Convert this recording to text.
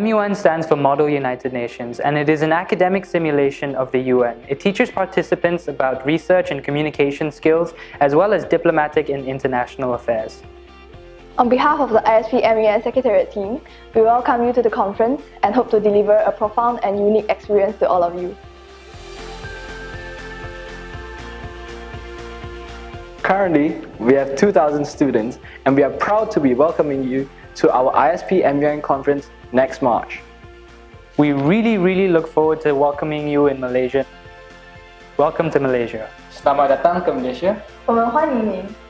MUN stands for Model United Nations and it is an academic simulation of the UN. It teaches participants about research and communication skills as well as diplomatic and international affairs. On behalf of the ISP MUN Secretariat team, we welcome you to the conference and hope to deliver a profound and unique experience to all of you. Currently, we have 2,000 students and we are proud to be welcoming you to our ISP MUN conference next March. We really, really look forward to welcoming you in Malaysia. Welcome to Malaysia. Selamat datang ke Malaysia. 我们欢迎您。